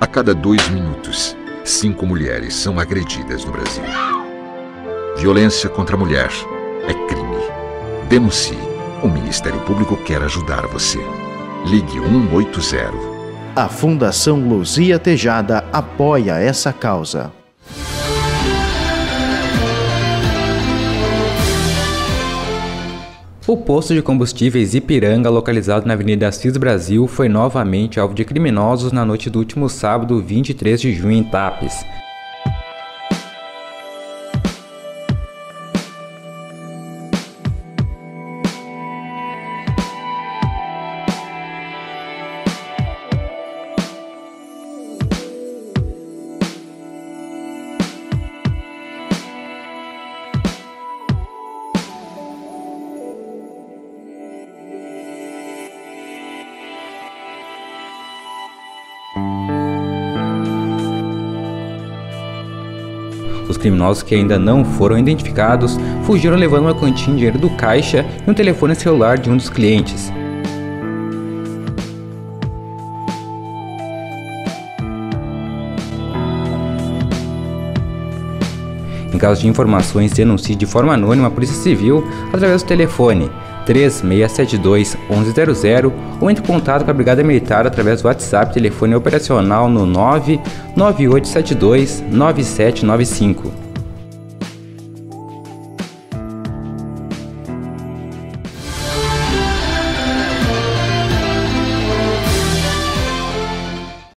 A cada dois minutos, cinco mulheres são agredidas no Brasil. Violência contra a mulher é crime. Denuncie. O Ministério Público quer ajudar você. Ligue 180. A Fundação Luzia Tejada apoia essa causa. O posto de combustíveis Ipiranga, localizado na Avenida Assis Brasil, foi novamente alvo de criminosos na noite do último sábado, 23 de junho, em Tapes. Os criminosos que ainda não foram identificados fugiram levando uma quantia de dinheiro do caixa e um telefone celular de um dos clientes. Em caso de informações, denuncie de forma anônima a Polícia Civil através do telefone 3672 1100 ou entre em contato com a Brigada Militar através do WhatsApp telefone operacional no 99872 9795.